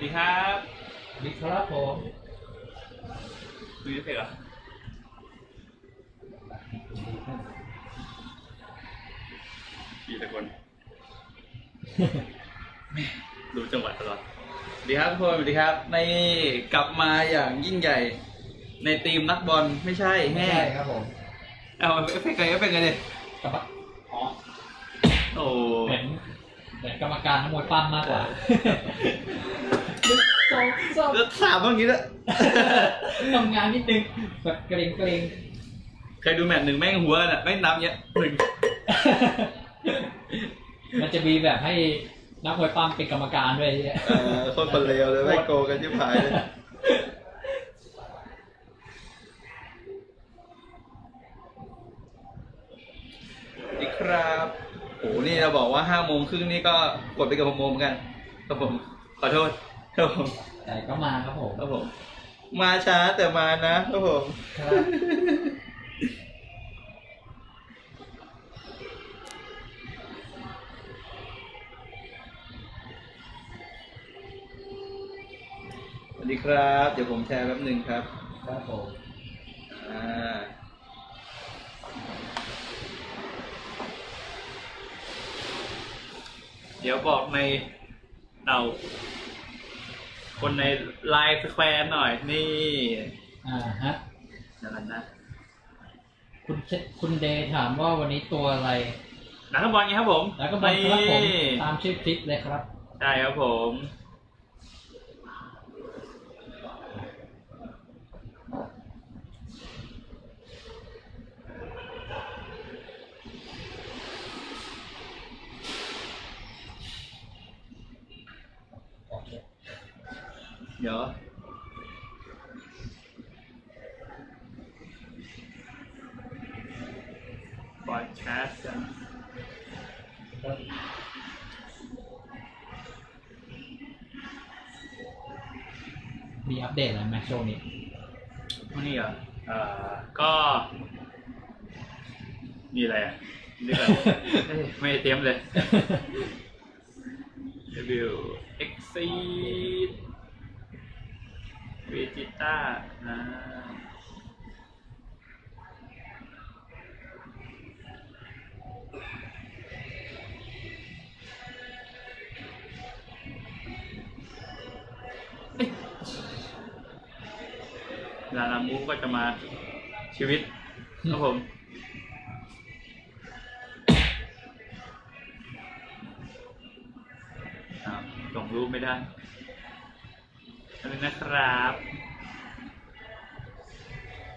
ดีครับดีครับผมดูยี่สิบเหรอกี่ตะคนดูจังหวะตลอดสวัสดีครับทุกคนสวัสดีครับ ในกลับมาอย่างยิ่งใหญ่ ในทีมนักบอลไม่ใช่ไม่แห่ใช่ครับผมเอาเอฟเฟกต์ไงเอฟเฟกต์ไงดิกรรมอ๋อโอ้เป็นเป็นกรรมการนักมวยปั้มมากกว่า สองสองแล้วถามต้องอย่างนี้ด้วยทำงานนิดนึงแบบเกรงเกรงเคยดูแมตช์หนึ่งแม่งหัวน่ะแม่งนับเนี้ยหนึ่งมันจะมีแบบให้นักมวยปั้มเป็นกรรมการด้วยเนี่ยเออโคนคนเลวเลยไม่งโกงกันชิบหายเลยสวัสดีครับโอ้โหนี่เราบอกว่าห้าโมงครึ่งนี่ก็กดไปกับหกโมงเหมือนกันครับผมขอโทษครับผม แต่ก็มาครับผมครับผม มาช้าแต่มานะครับผมครับสวัสดีครับ เดี๋ยวผมแชร์แป๊บหนึ่งครับครับผมอ่าเดี๋ยวบอกในเอา คนใน LINE Square หน่อยนี่อ่าฮะเดี๋ยวกันนะคุณเชคุณเดย์ถามว่าวันนี้ตัวอะไรดราก้อนบอลไงครับผมแล้วก็บอลครับผมนี่ตามชื่อคลิปเลยครับ ใช่ครับผม เดี๋ยวบอดแคสต์กันมีอัปเดตอะไรไหมช่วงนี้วันนี้เหรอเอ่อก็ มีอะไรอะนี่ก่อนเอ้ยไม่ได้เตรียมเลยรี วิว Exceed Vegeta นะลาลามูก็จะมาชีวิตครับผมอ้าวส่งรูปไม่ได้ นนี้นะครับ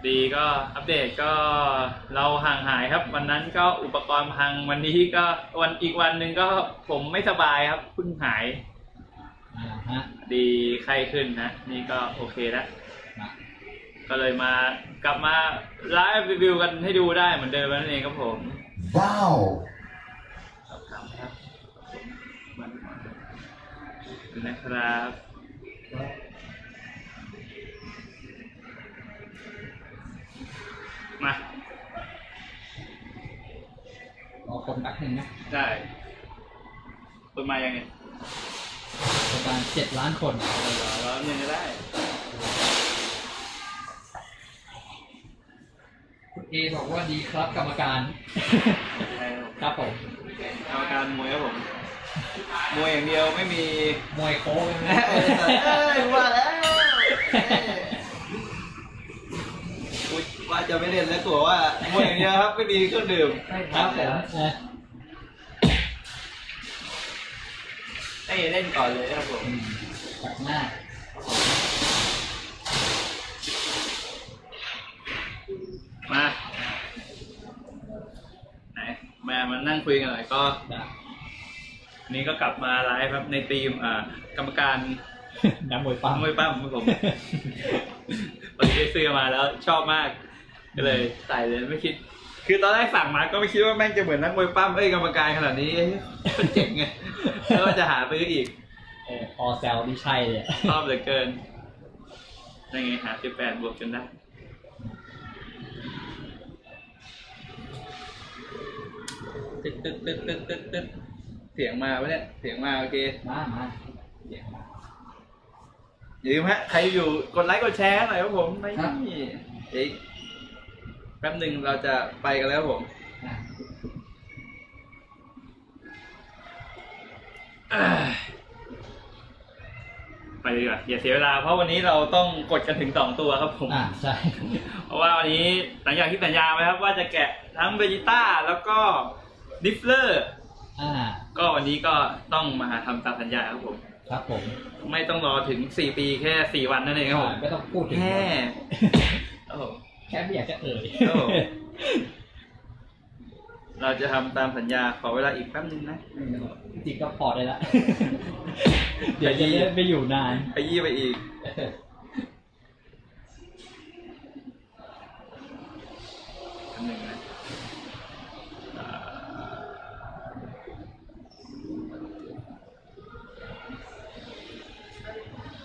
ดีก็อัปเดตก็เราห่างหายครับ วันนั้นก็อุปกรณ์พังวันนี้ก็วันอีกวันหนึ่งก็ผมไม่สบายครับเพิ่งหาย อ่าฮะดีไข้ขึ้นนะ นี่ก็โอเคแล้วมาก็เลยมากลับมาไลฟ์รีวิวกันให้ดูได้เหมือนเดิมนั่นเองครับผม Wow. ครับครับครับนะครับ หนึ่งนะได้คนมายังไงประมาณเจ็ดล้านคนเออแล้วยังจะได้ คุณเอบอกว่าดีครับกรรมการใช่ครับครับผมกรรมการมวยครับผม มวยอย่างเดียวไม่มี มวยโค้งเอ้ยว่าแล้วอุ๊ยว่าจะไม่เล่นแล้วกลัวว่ามวยอย่างเดียวครับไม่มีเครื่องดื่มครับผม เออเอ้ยเล่นก่อนเลยครับผมอืมตักหน้ามาไหนมามานั่งคุยกันหน่อยก็จ้ะนี่ก็กลับมาไลฟ์ครับในทีมอ่ากรรมการนักมวยปั้มมวยปั้มครับผมวันนี้ได้ซื้อมาแล้วชอบมากก็เลยใส่เลยไม่คิด คือตอนแรกสั่งมาก็ไม่คิดว่าแม่งจะเหมือนนักมวยปั้มเอ้ยกรรมการขนาดนี้มันเจ๋งไงแล้วก็จะหาซื้ออีกเออออแซลนี่ใช่เลยชอบเหลือเกินได้ไงหาสิบแปดบวกจนได้ตึ๊ดตึ๊ดตึ๊ดตึ๊ดตึ๊ดตึ๊ดเสียงมาปะเนี่ย เสียงมาโอเค มามาเดี๋ยวมาอย่าลืมฮะ ใครอยู่กดไลค์กดแชร์หน่อยครับผมไม่นี่อีก แป๊บหนึ่งเราจะไปกันแล้วครับผมอะอ่าไปดีกว่าอย่าเสียเวลา เพราะวันนี้เราต้องกดกันถึงสองตัวครับผมอ่าใช่ เพราะว่าวันนี้หลังจากที่สัญญาไว้ครับ ว่าจะแกะทั้งเวจิต้าแล้วก็นิฟเลอร์อ่า ก็วันนี้ก็ต้องมาทำตามสัญญาครับผม ครับผม ไม่ต้องรอถึงสี่ปีแค่สี่วันนั่นเองครับผมไม่ต้องพูดถึงแค่ครับผมแค่ไม่อยากจะเอ่ยครับผมเราจะทำตามสัญญาขอเวลาอีกแป๊บนึงนะจริงก็พอได้ละ เดี๋ยวจะเล่นไม่อยู่นาน ไปยี่ไปอีกแป๊บนึงนะอ่า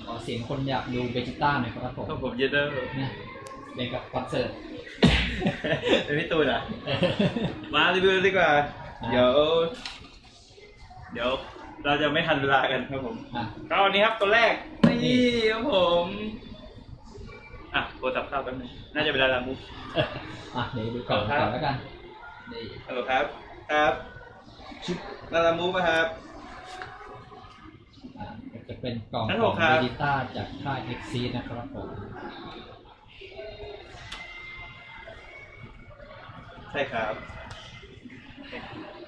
ขอเสียงคนอยากดูเบจิต้าหน่อยครับผม ก็ผมยืดเด้อนะ เป็นกับคอนเสิร์ตเป็นพี่ตูนอะ มารีวิวดีกว่า เดี๋ยว เดี๋ยวเราจะไม่ทันเวลากันครับผมอะก็วันนี้ครับตัวแรก นี่ครับผม อะโทรศัพท์เข้าแป๊บนึงน่าจะเป็นดารามุก อะเดี๋ยวดูก่อนครับก่อนแล้วกันนี่ฮัลโหลครับ ครับชิปดารามุกป่ะครับ อะจะเป็นกล่องนั่นขหอกงครับเบจิต้าจากค่าย x ็นะครับผม ใช่ครับ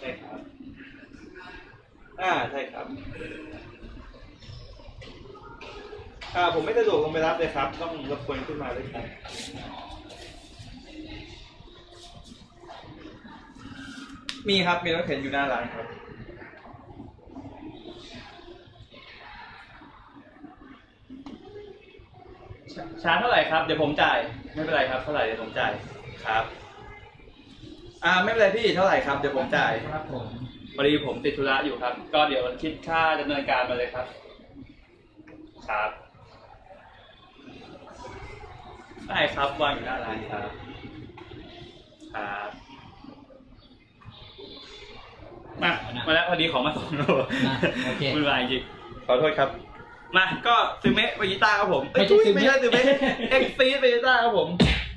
ใช่ครับอ่าใช่ครับอ่าผมไม่สะดวกลงไปรับเลยครับ ต้องรบกวนขึ้นมาด้วยครับมีครับมีรถเข็นอยู่หน้าร้านครับชชาเท่าไหร่ครับ เดี๋ยวผมจ่าย ไม่เป็นไรครับ เท่าไหร่เดี๋ยวผมจ่ายครับ อ่าไม่เป็นไรพี่เท่าไหร่ครับเดี๋ยวผมจ่ายครับผมพอดีผมติดธุระอยู่ครับ ก็เดี๋ยวคิดค่าดำเนินการมาเลยครับ ครับ ได้ครับวางอยู่หน้าร้านครับ ครับมามาแล้วพอดีของมาส่งแล้วนะโอเคคุณวายจริงขอโทษครับ มาก็ซึเมะเวจิต้าครับผมไม่ใช่เอ้ยซึเมะ ไม่ใช่ซึเมะเอ็กซีเวจิต้าครับผม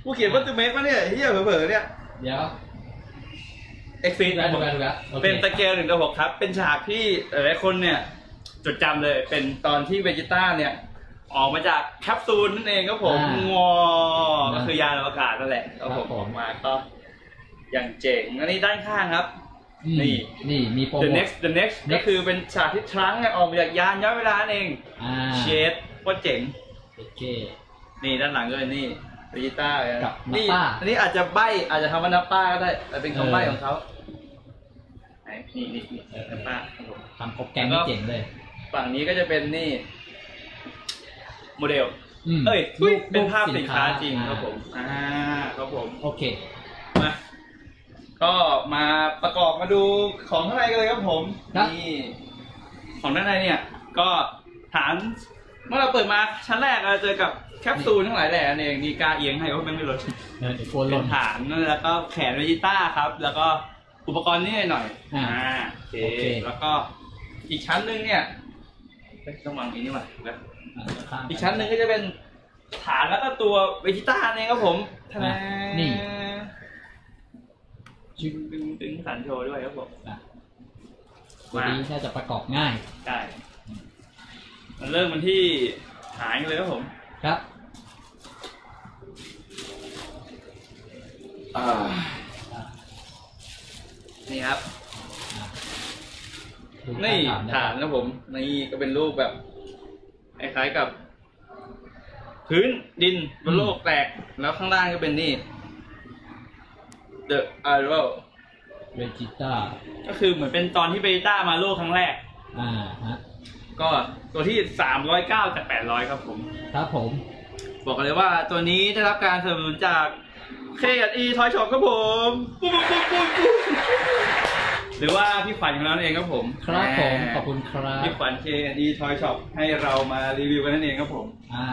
กูเขียนว่าซึเมะมาเนี่ยเฮียเผลอๆเนี่ย เดี๋ยว เอ็กซีดูแล้วดูแล้วดูแล้วโอคเป็นสเกลหนึ่งต่อหกครับ เป็นฉากที่หลายๆคนเนี่ย จดจำเลย เป็นตอนที่เวจิต้าเนี่ย ออกมาจากแคปซูลนั่นเองครับผมอ่างอ ก็คือยานอวกาศนั่นแหละครับครับผผมมมาก็ อย่างเจ๋ง อันนี้ด้านข้างครับอืมนี่ นี่มีโปร the โมท next the next ก็คือเป็นฉากที่ทรังก์เนี่ยออกมาจากยานย้อนเวลานั่นเอง อ่าเชดว่าเจ๋ง โอเค นี่ด้านหลังก็เป็นนี่เวจิต้าเลยนะกับนี่นับป้าอันนี้อาจจะใบอาจจะทำว่านับป้าก็ได้แต่เป็นคำใบเออ ของเขา ไหนนี่นี่นี่นับป้าครับผมทำครบแกงนี่เจ๋งเลย ฝั่งนี้ก็จะเป็นนี่ โมเดลอืมเอ้ยรูปเป็นภาพรูปสินค้าจริงครับผมอ่าอ่าครับผม โอเค มา ก็มาประกอบมาดูของข้างในกันเลยครับผม ครับ นี่ ของด้านในเนี่ย ก็ฐาน เมื่อเราเปิดมาชั้นแรกเราเจอกับแคปซูลทั้งหลายแหล่นั่นเองนี่กล้าเอียงให้เพราะมันไม่ลดเออเดี๋ยวกลัวหเป็ล่นนฐานแล้วก็แขนเวจิต้าครับ แล้วก็ อุปกรณ์นี่หน่อยอ่าโอเคโอเคแล้วก็อีกชั้นหนึ่งเนี่ยเอ้ยต้องวางอันนี้นี่หว่าเดี๋ยวอ่าข้ามไปอีกชั้นหนึ่งก็จะเป็นฐานแล้วก็ตัวเวจิต้าเนี่ยครับผมอะนี่ดึงดึงดึงสันโชว์ด้วยครับผมอะตัวนี้น่าจะประกอบง่าย ได้มันเริ่มมันที่ฐานกันเลยครับผม ครับอ่าอะ นี่ครับอะดูนี่ได้ฐานครับผมนี่ก็เป็นรูปแบบคล้ายๆกับ พื้นดินบนโลกแตกแล้วข้างล่างก็เป็นนี่ The Arrival เวจิต้าก็คือเหมือนเป็นตอนที่เบต้ามาโลกครั้งแรก อ่าฮะก็ตัวที่ 309จาก800 ครับผม ครับผม บอกกันเลยว่าตัวนี้ได้รับการสนับสนุนจาก K&E Toy Shop ครับผมปุ๊บปุ๊บปุ๊บปุ๊บหรือว่าพี่ขวัญของเราเองครับผมครับผมแหขอบคุณครับพี่ขวัญ K&E Toy Shop ให้เรามารีวิวกันนั่นเองครับผมอ่า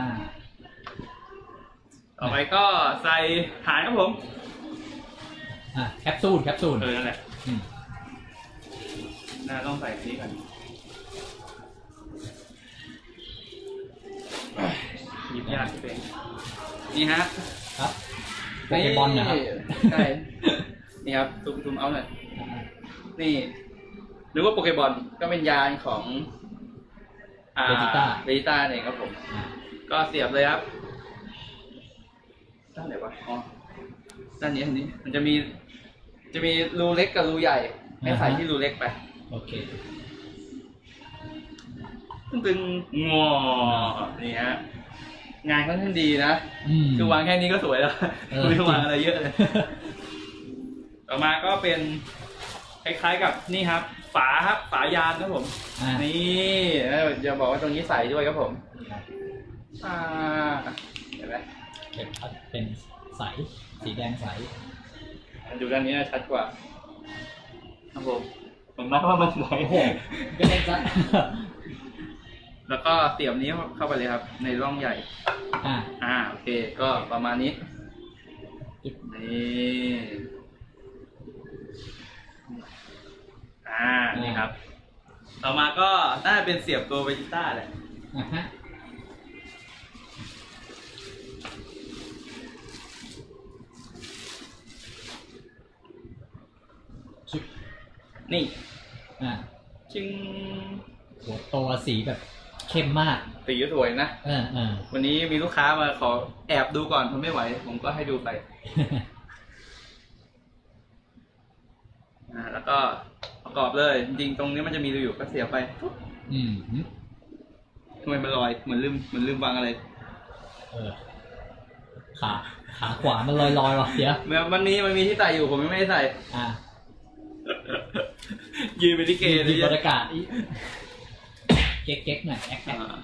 ต่อไปก็ใส่ฐานครับผมอะแคปซูลแคปซูลเออนั่นแหละอืมน่าต้องใส่อันนี้ก่อนเพลงนี่ฮะครับ โปเกบอลนะครับใช่นี่ครับซูมซูมเอาหน่อยนี่หรือว่าโปเกบอลก็เป็นยานของอ่า Vegeta เวจิต้าเนี่ยครับผมอ่าก็เสียบเลยครับด้านไหนวะอ๋อด้านนี้อันนี้ มันจะมี จะมีรูเล็กกับรูใหญ่ให้ใส่ที่รูเล็กไป โอเคตึงๆงอนี่ฮะ งานค่อนข้างดีนะอืมคือวางแค่นี้ก็สวยแล้วเออไม่ต้องวางอะไรเยอะเลย ต่อมาก็เป็นคล้ายๆกับนี่ครับ ฝาครับ ฝายานครับผมอ่านี่เอออย่าบอกว่าตรงนี้ใส่ด้วยครับผมอ่าเห็นไหมเป็นเป็นใส สีแดงใสดูด้านนี้น่าชัดกว่าครับผมเห็นไหมว่ามันไหลโอ้โหก็เล่นซะ แล้วก็เสียบนี้เข้าไปเลยครับ ในร่องใหญ่ อ่า อ่าโอเค ก็ประมาณนี้จิ๊บนี่อ่านี่ครับ ต่อมาก็น่าจะเป็นเสียบตัวเวจิต้าแหละอะฮะชิบนี่ อ่าชิงหัวตัวสีแบบ เข้มมากสีสวยนะเออเออวันนี้มีลูกค้ามาขอแอบดูก่อนทนไม่ไหว ผมก็ให้ดูไปอ่าแล้วก็ประกอบเลย จริงๆตรงนี้มันจะมีรูอยู่ก็เสียบไปปุ๊บอืมทำไมมันลอยเหมือนลืมเหมือนลืมวางอะไร เออขาขาขวามันลอยลอยๆว่ะเดี๋ยวเมื่อมันมีมันมีที่ใส่อยู่ผมยังไม่ได้ใส่ อ่ายืนเป็นลิเกเลดียบรรยากาศ อีเก๊กๆหน่อยแอ๊กแอ๊กอ่า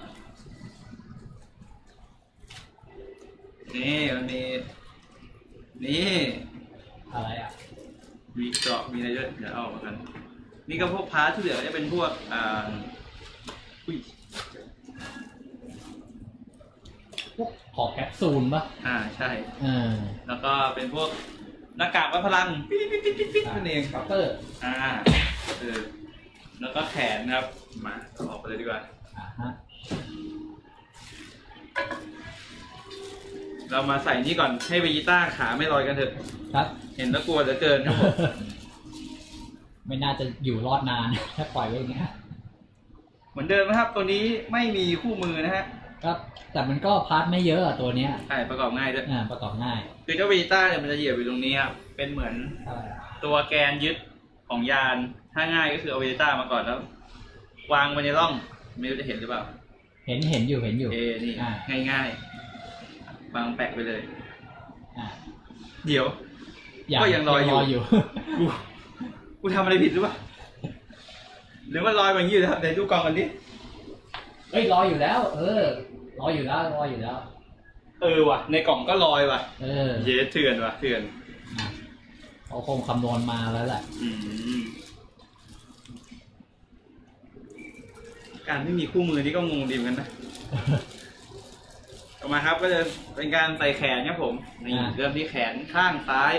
นี่มันมีนี่อะไรอะ มีเกราะมีอะไรด้วยเดี๋ยวเอาออกมากัน นี่ก็พวกพาร์ทที่เหลือจะเป็นพวกอ่าอุ้ยพวกขอแคปซูลป่ะอ่าใช่เออแล้วก็เป็นพวกหน้ากากวัดพลังปิ๊ดปิ๊ดปิ๊ดปิ๊ดปิ๊ดนั่นเองคัพเตอร์ อ่าเออ แล้วก็แขนนะครับ มาเอาออกไปเลยดีกว่าอ่าฮะเรามาใส่นี่ก่อนให้เวจิต้าขาไม่ลอยกันเถอะ ครับ เห็นแล้วกลัวเหลือเกินครับผมไม่น่าจะอยู่รอดนานถ้าปล่อยไว้อย่างเงี้ยเหมือนเดิมนะครับ ตัวนี้ไม่มีคู่มือนะฮะครับ แต่มันก็พาร์ทไม่เยอะอะตัวเนี้ยใช่ประกอบง่ายด้วยอ่าประกอบง่าย คือเจ้าเวจิต้าเนี่ยมันจะเหยียบอยู่ตรงนี้ครับเป็นเหมือนอะไรอะตัวแกนยึดของยาน ถ้าง่ายก็คือเอาเวจิต้ามาก่อนแล้ว วางไว้ในร่อง ไม่รู้จะเห็นหรือเปล่า เห็นเห็นอยู่เห็นอยู่ เอ นี่ อ่า ง่ายๆวางแปะไปเลย อ่าเดี๋ยว ก็ยังลอยอยู่ อยู่ กูกูทำอะไรผิดหรือเปล่า หรือว่าลอยมาอย่างนี้อยู่นะครับเดี๋ยวดูกล่องกันดิเฮ้ยรออยู่แล้ว เออรออยู่แล้วรออยู่แล้ว เออว่ะ ในกล่องก็ลอยว่ะ เออเย้เถื่อนว่ะเถื่อน อะเขาคงคำนวณมาแล้วแหละ อืม การไม่มีคู่มือนี่ก็งงดีเหมือนกันนะต่อมาครับก็จะเป็นการใส่แขนครับผมนี่อ่า เริ่มที่แขนข้างซ้าย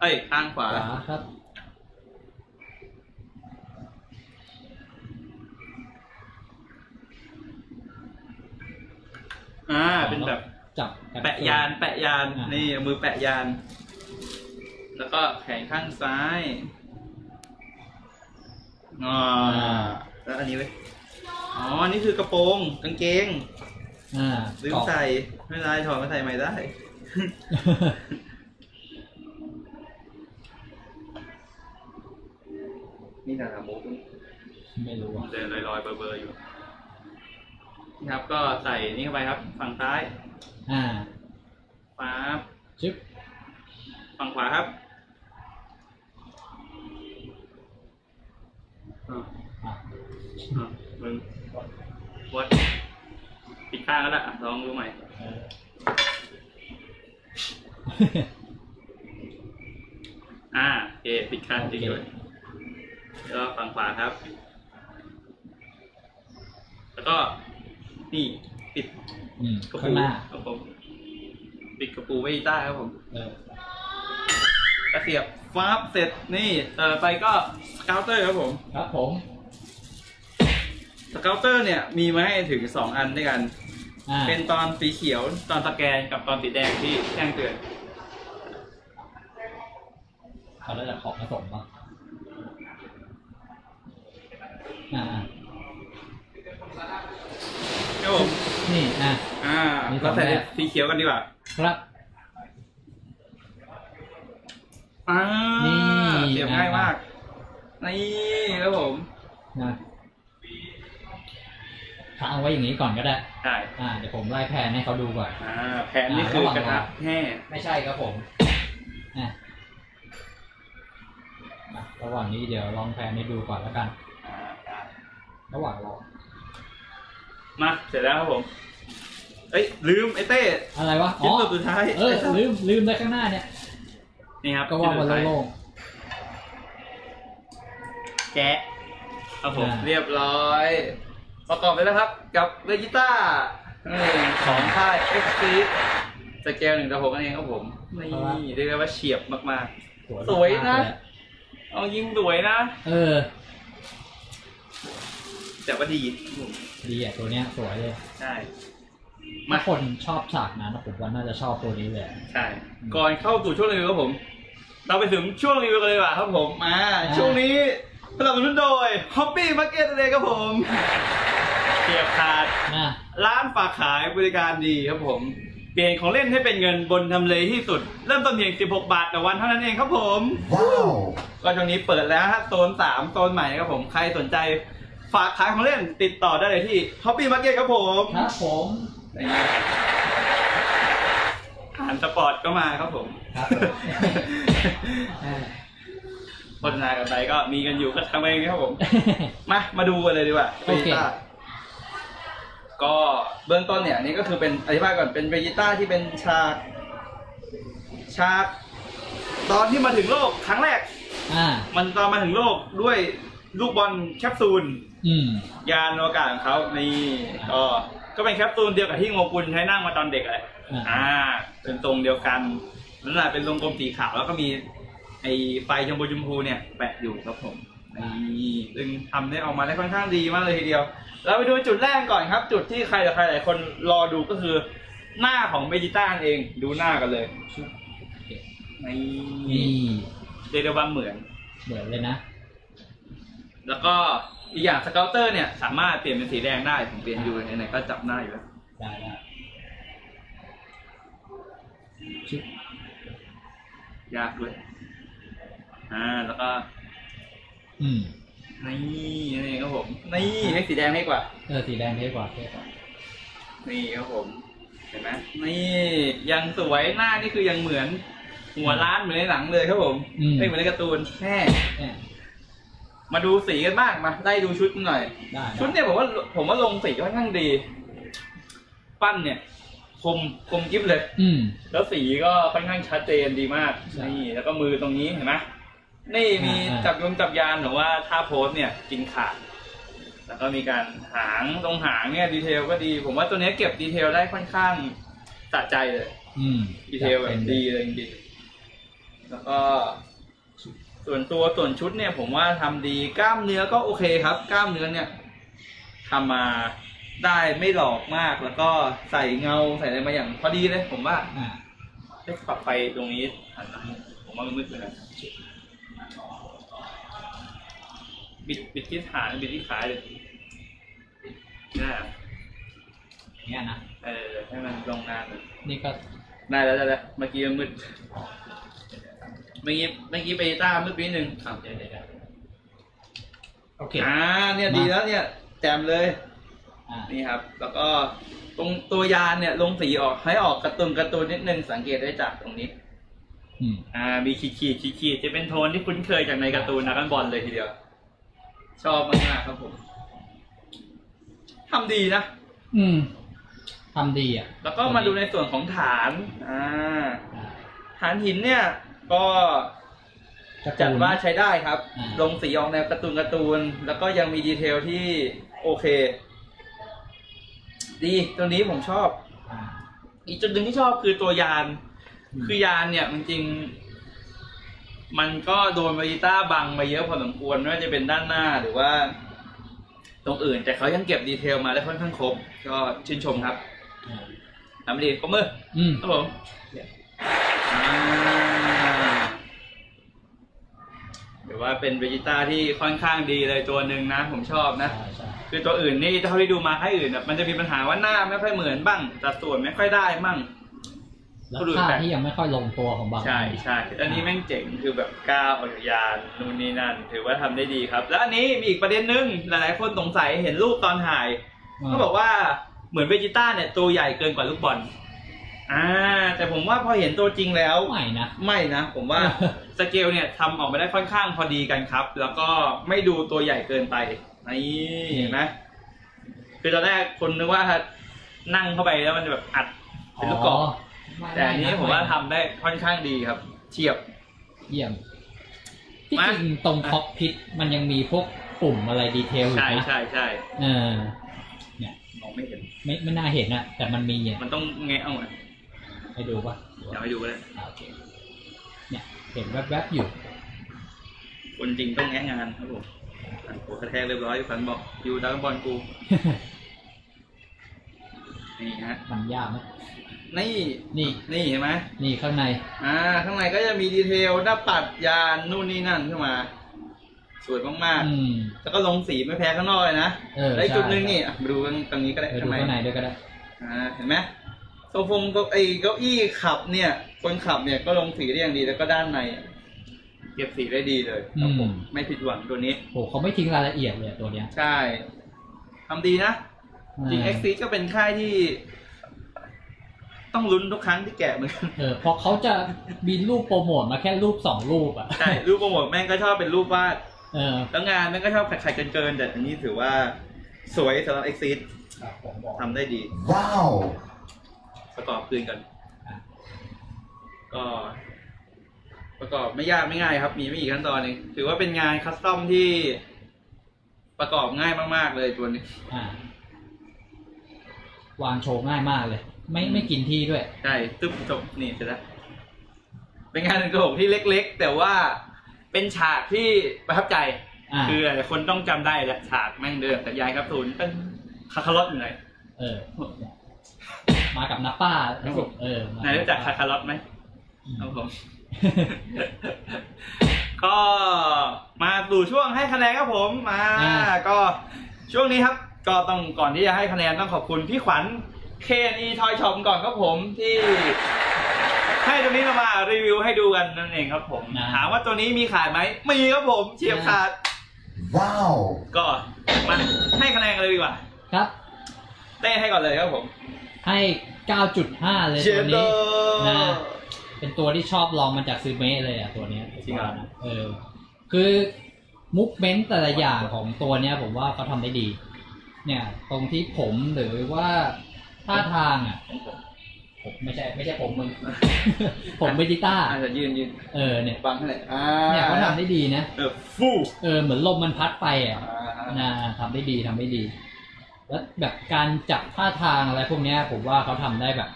เอ้ยข้างขวา ขวาครับอ่า เป็นแบบ จับแปะยานแปะยานอ่านี่เอามือแปะยาน แล้วก็แขนข้างซ้ายอ่าแล้วอันนี้เว้ย อ๋อ นี่คือกระโปรงกางเกงอ่าลืมเกาะใส่ไม่เป็นไรถอดมาใส่ใหม่ได้ นี่นานามุกไม่รู้อะเดินลอยๆเบอร์ๆอยู่นะครับ ก็ใส่นี่เข้าไปครับ ฝั่งซ้าย อ่าฟ้าบชึบฝั่งขวาครับอ่าอะอ่ามึง วัดปิดข้างแล้วล่ะอะลองดูใหม่เอออ่าโอเคปิดข้างจริงด้วยแล้วก็ฝั่งขวาครับ แล้วก็นี่ปิดอืมกระข้าปูงหน้าครับผมปิดกระปูไว้ที่ใต้ครับผมเออกระเสียบฟ้าบเสร็จนี่ต่อไปก็ scouter ครับผม ครับผม scouter เนี่ยมีมาให้ถึงสองอันด้วยกัน อ่าเป็นตอนสีเขียวตอนสแกนกับตอนสีแดงที่แจ้งเตือน เขาแล้วจะขอบผสมป่ะอ่าอ่าครับผมนี่อะอ่ามีสองเราใส่แบบสีเขียวกันดีกว่าครับ อ่านี่ เสียบง่ายมาก นี่ครับผม นะ ถ้าเอาไว้อย่างนี้ก่อนก็ได้ ใช่อ่าเดี๋ยวผมไล่แพนให้เขาดูก่อน อ่าแผนนี่คือกระทะแห่ไม่ใช่ครับผมอะอะระหว่างนี้เดี๋ยวลองแพนให้ดูก่อนแล้วกัน อ่าได้ระหว่างรอมาเสร็จแล้วครับผม เอ้ยลืมไอ้เต้อะไรวะ อ๋ชิ้นอ สุดท้ายเออ ลืม ลืมได้ข้างหน้าเนี่ย นี่ครับก็ว่าชิ้วันสุดท้ยโล่ง แกะครับผมอ่า เรียบร้อย ประกอบไปแล้วครับ กับเวจิต้าของค่าย x อ x สเกลหนึ่งต่อหกนั่นเองครับผม นี่เรียกได้ว่าเฉียบมากๆ สวยนะมากเลยอๆเอายิงสวยนะ เออ แต่ว่าดีดีอะตัวเนี้ยสวยเลย ใช่ถ้าคนชอบฉากนั้นนะผมว่าน่าจะชอบตัวนี้เลย ใช่ ก่อนเข้าสู่ช่วงรีวิวครับผม เราไปถึงช่วงรีวิวกันเลยดีกว่าครับผม มาอ่าช่วงนี้ สนับสนุนโดย Hobby Market นั่นเองครับผมเทียบขาดนะร้านฝากขายบริการดีครับผม เปลี่ยนของเล่นให้เป็นเงินบนทำเลที่สุด เริ่มต้นเพียง 16 บาทต่อวันเท่านั้นเองครับผม Wow! ก็ช่วงนี้เปิดแล้วฮะโซน 3 โซนใหม่ครับผม ใครสนใจ ฝากขายของเล่นติดต่อได้เลยที่ Hobby Market ครับผมครับผมผ่าน spot ก็มาครับผม ครับอ่า โฆษณากันไปก็มีกันอยู่ก็ทำเองครับผม มา มาดูกันเลยดีกว่าโอเคเวจิต้าก็เบื้องต้นเนี่ยอันนี่ก็คือเป็นอธิบายก่อนเป็นเวจิต้าที่เป็นฉากฉากตอนที่มาถึงโลกครั้งแรก อ่า มันตอนมาถึงโลกด้วยลูกบอลแคปซูลอืมยานอวกาศของเขานี่ก็ก็เป็นแคปซูลเดียวกับที่โงกุลใช้นั่งมาตอนเด็กเลยอ่าอ่า เป็นทรงเดียวกันนั่นแหละเป็นทรงกลมสีขาวแล้วก็มี ไอไฟชมพูชมพูเนี่ยแปะอยู่ครับผมนี่ซึ่งทำได้ออกมาได้ค่อนข้างดีมากเลยทีเดียว เราไปดูจุดแรกก่อนครับ จุดที่ใครหลายใครหลายคนรอดูก็คือ หน้าของเบจิต้าเองดูหน้ากันเลยนี่นี่เรียกได้ว่าเหมือน เหมือนเลยนะ แล้วก็อีกอย่างสเกลเตอร์เนี่ย สามารถเปลี่ยนเป็นสีแดงได้ผมเปลี่ยนอยู่ไหนๆก็จับหน้าอยู่แล้วได้แล้วชึบยากด้วย อ่าแล้วก็ อืมนี่นี่ครับผมนี่ให้สีแดงให้กว่า เออสีแดงเท่กว่าเท่กว่านี่ครับผม เห็นไหมนี่ยังสวยหน้านี่คือยังเหมือน หัวล้านเหมือนในหนังเลยครับผมอืมไม่เหมือนในการ์ตูนแม่เนี่ยมาดูสีกันบ้างมาไล่ดูชุดหน่อย ได้ชุดเนี่ยผมว่าผมว่าลงสีค่อนข้างดี ปั้นเนี่ย คมคมกริบเลย อืม แล้วสีก็ค่อนข้างชัดเจนดีมาก ใช่ นี่ แล้วก็มือตรงนี้เห็นไหม นี่มีอ่าจับยงจับยานหรือว่าท่า pose เนี่ยกินขาด แล้วก็มีการหางตรงหางเนี่ย detail ก็ดี ผมว่าตัวเนี้ยเก็บ detail ได้ค่อนข้างสะใจเลยอืม detail แบบดีเลยจริงๆแล้วก็ส่วนตัวส่วนชุดเนี่ย ผมว่าทำดีกล้ามเนื้อก็โอเคครับ กล้ามเนื้อเนี่ยทำมาได้ไม่หลอกมากแล้วก็ใส่เงาใส่อะไรมาอย่างพอดีเลย ผมว่าอ่าให้ปรับไฟตรงนี้หันหลังผมว่ามันมืดไปหน่อย บิดบิดที่ฐานบิดที่ขาเลยนี่นะอย่างเงี้ยนะ เออให้มันลงนานเลยนี่ก็ได้แล้วได้แล้วเมื่อกี้มันมืดเมื่อกี้เมื่อกี้ไปต้ามืดปีหนึ่งอ้าวเดี๋ยวเดี๋ยวเดี๋ยวโอเคอ่าเนี่ยมาดีแล้วเนี่ยแจมเลยอ่านี่ครับ แล้วก็ตรงตัวยานเนี่ยลงสีออกให้ออกการะตุนการะตุนนิดนึงสังเกตได้จากตรงนี้อืมอ่ามีขีดขีดขีดขีดจะเป็นโทนที่คุ้นเคยจากในการ์ตูนนักบอลเลยทีเดียว ชอบมากๆครับผมทำดีนะ อืมทำดีอะ แล้วก็มาดูในส่วนของฐานอ่าอ่าฐานหินเนี่ย ก็การ์ตูนจัดว่าใช้ได้ครับ อ่า ลงสีออกแนวการ์ตูนการ์ตูน แล้วก็ยังมี detail ที่โอเค ดีตัวนี้ผมชอบ อ่า อีกจุดหนึ่งที่ชอบคือตัวยาน อืม คือยานเนี่ยมันจริงๆ มันก็โดนเวจิต้าบังมาเยอะพอสมควรไม่ว่าจะเป็นด้านหน้าหรือว่า ตรงอื่น แต่เขายังเก็บ detail มาได้ค่อนข้างครบ ก็ชื่นชมครับอ่าทำดีก็มืออืมครับผมอ่าเดี๋ยวว่าเป็นเวจิต้าที่ค่อนข้างดีเลยตัวหนึ่งนะ ผมชอบนะใช่ใช่คือตัวอื่นนี่เท่าที่ดูมาค่ายอื่นน่ะมันจะมีปัญหาว่าหน้าไม่ค่อยเหมือนบ้างสัดส่วนไม่ค่อยได้มั่ง แล้วก็ดูค่าแปลกที่ยังไม่ค่อยลงตัวของบางใช่อันใช่อันนี้แม่งเจ๋งคือแบบกล้าออกจากยานนู่นนี่นั่น ถือว่าทำได้ดีครับ แล้วอันนี้มีอีกประเด็นหนึงหลายๆคนสงสัยเห็นรูปตอนถ่ายเขาบอกว่าเหมือนเวจิต้าเนี่ยตัวใหญ่เกินกว่าลูกบอลอ่าแต่ผมว่าพอเห็นตัวจริงแล้วใหม่นะไม่นะผมว่าสเกลเนี่ยทำออกมาได้ค่อนข้างพอดีกันครับ แล้วก็ไม่ดูตัวใหญ่เกินไปนี่เห็นไหมคือตอนแรกคนนึกว่านั่งเข้าไปแล้วมันจะแบบอัดเป็นลูกกรอกไม่ แต่อันนี้ไะผมว่าทำได้ค่อนข้างดีครับเฉียบ เยี่ยม ที่มาจริงตรงอะคอกพิทมันยังมีพวกปุ่มอะไรดีเทลอยู่ใช่นะใช่ใช่เออมองไม่เห็น ไม่ไม่น่าเห็นอะแต่มันมีอะมันต้องแงะเอาอะให้ดูป่ะเดี๋ยวให้ดูก็ได้อ่าโอเคเนี่ยเห็นแวบๆอยู่ คนจริงต้องแงะงานครับผมอะหัวกระแทกเรียบร้อยฝันบอกอยู่ดรากอนบอลกู นี่ฮะมันยากไหม นี่นี่นี่เห็นไหมนี่ข้างใน อ่า ข้างในก็จะมีดีเทลหน้าปัดยานนู่นนี่นั่นขึ้นมาสวยมากอืม ๆแล้วก็ลงสีไม่แพ้ข้างนอกเลยนะเออแล้วอีกใช่ จุดหนึงนี่อะมาดูกันตรงนี้ก็ได้เออดูข้างในข้างในด้วยก็ได้ อ่าเห็นไหมโซฟงเก็ไอ้เก้าอี้ขับเนี่ย คนขับเนี่ยก็ลงสีได้อย่างดีแล้วก็ด้านในอะเก็บสีได้ดีเลยครับผมอืม ไม่ผิดหวังตัวนี้ โหเขาไม่ทิ้งรายละเอียดเลยอะตัวเนี้ยใช่ทำดีนะจริงอ่า X ก็เป็นค่ายที่ ต้องลุ้นทุกครั้งที่แกะเหมือนกันเออเพราะเขาจะมีรูปโปรโมทมาแค่รูปสองรูปอะใช่รูปโปรโมทแม่งก็ชอบเป็นรูปวาดเออแล้วงานแม่งก็ชอบขัดๆเกินๆแต่อันนี้ถือว่าสวยสำหรับ X ทำได้ดี Wow. ประกอบคืนกันอะก็ ประกอบไม่ยากไม่ง่ายครับ มีไม่กี่ขั้นตอนเองถือว่าเป็นงานคัสตอมที่ประกอบง่ายมาก ๆ เลยตัวนี้อ่าวางโชว์ง่ายมากเลย ไม่ไม่กินที่ด้วย ใช่ตึ๊บจบนี่เสร็จแล้วเป็นงานหนึ่งกระหกที่เล็ก ๆ แต่ว่าเป็นฉากที่ประทับใจอ่าคือหลายคนต้องจำได้แหละฉากแม่งเดิมแต่ยายครับศูนย์เป็นคาคารอตอยู่ไหนเออ มากับนับป้าครับผมเออมนายรู้จักคาคารอตไหมอืมครับผมก็มาสู่ช่วงให้คะแนนครับผมมาอ่าก็ช่วงนี้ครับ ก็ต้องก่อนที่จะให้คะแนนต้องขอบคุณพี่ขวัญ KNE Toy Shop ก่อนครับผมที่ ให้ตัวนี้เรามารีวิวให้ดูกันนั่นเองครับผมนะ ถามว่าตัวนี้มีขายไหมมีครับผมเฉียบขาด Wow. ก็มาให้คะแนนกันเลยดีกว่า ครับ เต้ให้ก่อนเลยครับผม ให้ 9.5 เลยเชตัวฟโดนี้นะเป็นตัวที่ชอบลองมาจากซื้อเมะเลยอะตัวเนี้ยจริงเหรอนะเออ คือมุกเมนต์แต่ละอย่างของตัวเนี้ย ผมว่าเขาทำได้ดี เนี่ย ตรงที่ผมหรือว่า ท่าทางอะผมไม่ใช่ไม่ใช่ผมมึง ผมเบจิต้าอาจจะยืนยืนเออเนี่ยบังให้หน่อยอ่าเนี่ยเขาทำได้ดีนะเออฟูเออเหมือนลมมันพัดไปอะอ่านะทำได้ดีทำได้ดี แล้วแบบการจับท่าทางอะไรพวกเนี้ย ผมว่าเขาทำได้แบบ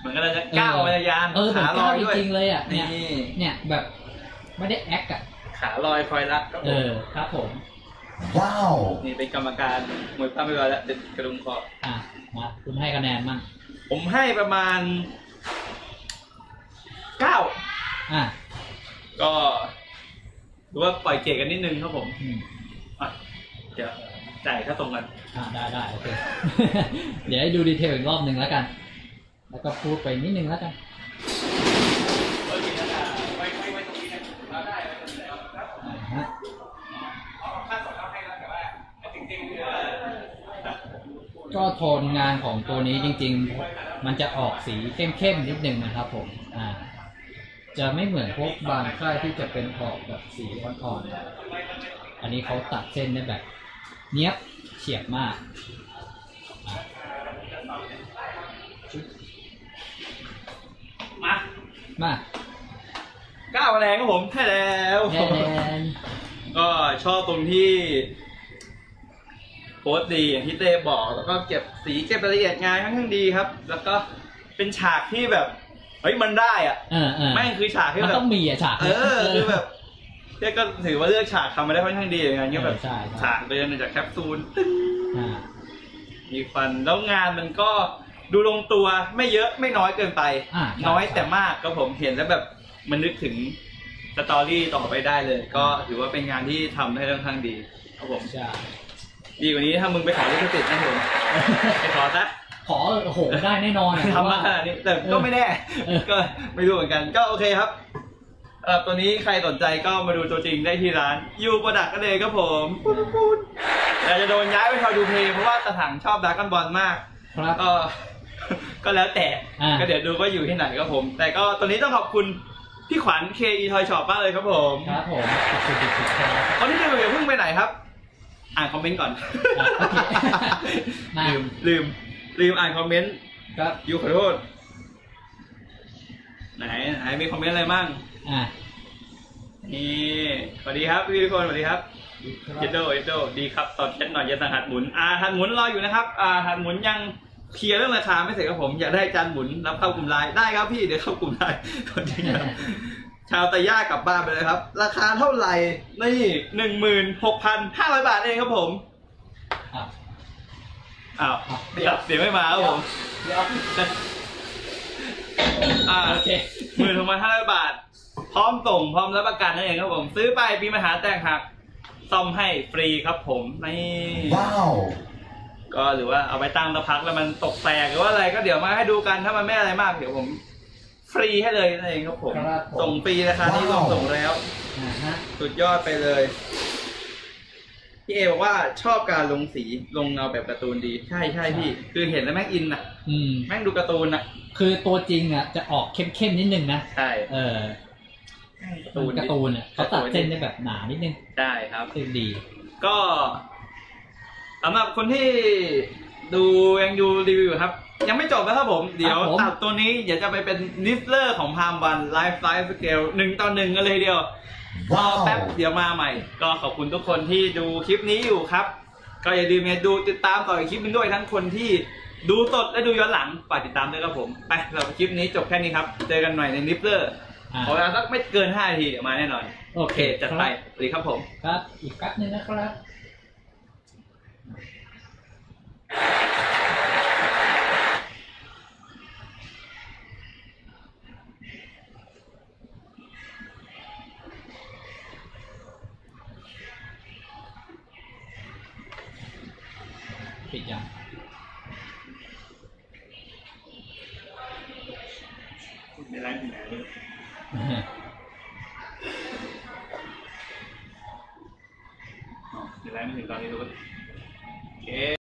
เหมือนกันเราจะก้าวไปในยานเออเหมือนขาลก้าอวยด้วยจริงๆเลยอะนี่เนี่ยเนี่ยแบบไม่ได้แอคอะขาลอยคอยรักครับผเอมอครับผม Wow. นี่เป็นกรรมการมวยปั้มไปก่อนแล้วเป็นกระดุมคออะมาคุณให้คะแนนมั่งผมให้ประมาณเก้าอะก็หรือว่าปล่อยเกรดกันนิดนึงครับผมอืมอะเดี๋ยวจ่ายค่าตรงกัน อะได้ได้โอเค เดี๋ยวให้ดูดีเทลอีกรอบหนึ่งแล้วกัน แล้วก็พูดไปนิดนึงแล้วกัน เออจริงๆนะไว้ไว้ไว้ตรงนี้นะเราได้ไว้ตรงนี้แล้วครับผม อ่าฮะ เอาค่าสองเอาให้แล้วแต่ว่าจริงๆคือ ก็โทนงานของตัวนี้จริง ๆ มันจะออกสีเข้มๆนิดนึงนะครับผมอ่าจะไม่เหมือนพวกบางค่ายที่จะเป็นออกแบบสีอ่อนๆ อันนี้เขาตัดเส้นได้แบบ เนี้ยบเฉียบมากอะมามาเก้าคะแนนครับผมแค่แล้วแดนก็ชอบตรงที่ โพสต์ดีอย่างที่เต้บอก แล้วก็เก็บสีเก็บรายละเอียดงานค่อนข้างดีครับ แล้วก็เป็นฉากที่แบบเฮ้ยมันได้อะเออเออแม่งคือฉากที่มันแบบต้องมีอะฉากเอนี่ยอคือแบบเต้ก็ถือว่าเลือกฉากทำมาได้ค่อนข้างดีอย่างเงี้ยแบบใช่ใช่ฉากเดินมาจากแคปซูลตึ้งอ่ามีฟันแล้วงานมันก็ดูลงตัวไม่เยอะไม่น้อยเกินไป อ่าใช่น้อยแต่มากก็ผมเห็นแล้วแบบมันนึกถึงสตอรี่ต่อไปได้เลย ก็ถือว่าเป็นงานที่ทำได้ค่อนข้างดีครับผม ใช่ ดีกว่านี้ถ้ามึงไปขอลิขสิทธิ์นะผมไปขอซะขอโอ้โหได้แน่นอนอะทำมาขนาดนี้แต่ก็ไม่แน่เออก็ไม่รู้เหมือนกัน ก็โอเคครับเอ่อตัวนี้ใครสนใจก็มาดูตัวจริงได้ที่ร้าน U Product กันเลยครับผมปุ๊ดปุ๊ดปุ๊ดแต่จะโดนย้ายไปทอดูเพลย์เพราะว่าตะถังชอบดราก้อนบอลมากครับก็ก็แล้วแต่อ่าก็เดี๋ยวดูว่าอยู่ที่ไหนครับผม แต่ก็ตัวนี้ต้องขอบคุณพี่ขวัญ KE Toy Shop มากเลยครับผม ครับผมขอบคุณที่ติดตามตอนนี้จะอย่าเพิ่งไปไหนครับ อ่านคอมเมนต์ก่อนอะโอเคมาลืมลืม ลืมอ่านคอมเมนต์ครับยูขอโทษ ไหนไหนมีคอมเมนต์อะไรมั่งอะนี่สวัสดีครับพี่ทุกคนสวัสดีครับเจโดเจโดดีครับตอนแชทหน่อยจะสั่งหัดหมุนอ่าหัดหมุนรออยู่นะครับ อ่าหัดหมุนยังเคลียร์เรื่องราคาไม่เสร็จครับผมอยากได้จานหมุนรับเข้ากลุ่มไลน์ได้ครับพี่เดี๋ยวเข้ากลุ่มไลน์คนจริงครับ ชาวตะย่ากลับบ้านไปเลยครับ ราคาเท่าไหร่ นี่หนึ่งหมื่นหกพันห้าร้อยบาทเองครับผมอะอ้าวอะเดี๋ยวเดี๋ยวไม่มาครับผมเดี๋ยวอ่าโอเคหมื่นหกพันห้าร้อยบาท พร้อมส่งพร้อมรับประกันนั่นเองครับผม ซื้อไปปีมหาแตกหักซ่อมให้ฟรีครับผมนี่ Wow. ก็หรือว่าเอาไปตั้งตะพักแล้วมันตกแตกหรือว่าอะไรก็เดี๋ยวมาให้ดูกันถ้ามันไม่อะไรมากเดี๋ยวผม ฟรีให้เลยนั่นเองครับผม ครับผมส่งฟรีราคาที่ลงว้าวส่งแล้วอ่าฮะสุดยอดไปเลย พี่เอบอกว่าชอบการลงสีลงเงาแบบการ์ตูนดี ใช่ใช่พี่ คือเห็นแล้วแม่งอินอะ อืม แม่งดูการ์ตูนอะ คือตัวจริงอะจะออกเข้มๆนิดนึงนะ ใช่เออการ์ตูนการ์ตูนอะเขาตัดเส้นได้แบบหนานิดนึงใช่ครับ คือดี ก็สำหรับคนที่ดูยังดูรีวิวอยู่ครับ ยังไม่จบนะครับผม เดี๋ยวครับผมตัดตัวนี้เดี๋ยวจะไปเป็นนิฟเลอร์ของ Prime One life life scale หนึ่งต่อหนึ่งกันเลยทีเดียวรอแป๊บว้าวเดี๋ยวมาใหม่ ก็ขอบคุณทุกคนที่ดูคลิปนี้อยู่ครับ ก็อย่าลืมเนี่ยดูติดตามต่ออีกคลิปหนึงด้วยทั้งคนที่ดูสดและดูย้อนหลังฝากติดตามด้วยครับผม ไปสำหรับคลิปนี้จบแค่นี้ครับ เจอกันใหม่ในนิฟเลอร์อ่าขอเวลาสักไม่เกิน5นาทีเดี๋ยวมาแน่นอน โอเค จัดไปสวัสดีครับผม ครับ อีกแป๊บนึงนะครับ ในไลฟ์ไ